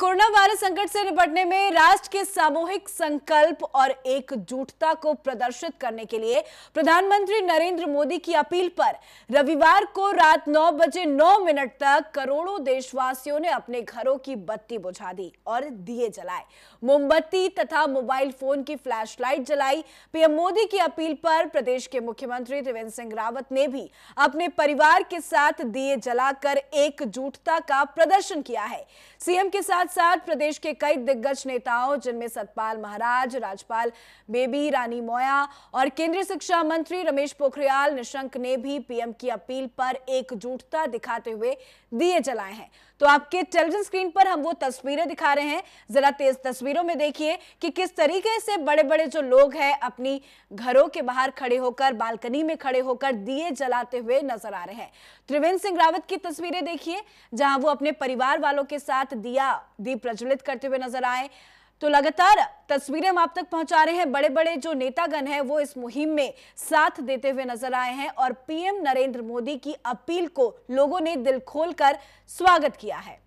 Corona virus संकट से निपटने में राष्ट्र के सामूहिक संकल्प और एकजुटता को प्रदर्शित करने के लिए प्रधानमंत्री नरेंद्र मोदी की अपील पर रविवार को रात 9 बजे 9 मिनट तक करोड़ों देशवासियों ने अपने घरों की बत्ती बुझा दी और दिए जलाए। मोमबत्ती तथा मोबाइल फ़ोन की फ्लैशलाइट जलाई। पीएम मोदी की अपील पर प्रदेश के मुख्यमंत्री त्रिवेंद्र सिंह रावत ने भी अपने परिवार के साथ दिए जलाकर एकजुटता का प्रदर्शन किया है। सीएम के साथ साथ साथ प्रदेश के कई दिग्गज नेताओं, जिनमें सतपाल महाराज, राज्यपाल बेबी रानी मोया और केंद्रीय शिक्षा मंत्री रमेश पोखरियाल निशंक ने भी पीएम की अपील पर एकजुटता दिखाते हुए दिए जलाए हैं। तो आपके टेलीविज़न स्क्रीन पर हम वो तस्वीरें दिखा रहे हैं। जरा तेज तस्वीरों में देखिए कि किस तरीके से बड़े बड़े जो लोग हैं, अपनी घरों के बाहर खड़े होकर, बालकनी में खड़े होकर दिए जलाते हुए नज़र आ रहे हैं। त्रिवेंद्र सिंह रावत की तस्वीरें देखिए, जहाँ वो अपने परिवार वालों के साथ दिया दीप प्रज्वलित करते हुए नज़र आए। तो लगातार तस्वीरें हम आप तक पहुँचा रहे हैं। बड़े बड़े जो नेतागण हैं, वो इस मुहिम में साथ देते हुए नज़र आए हैं और पीएम नरेंद्र मोदी की अपील को लोगों ने दिल खोलकर स्वागत किया है।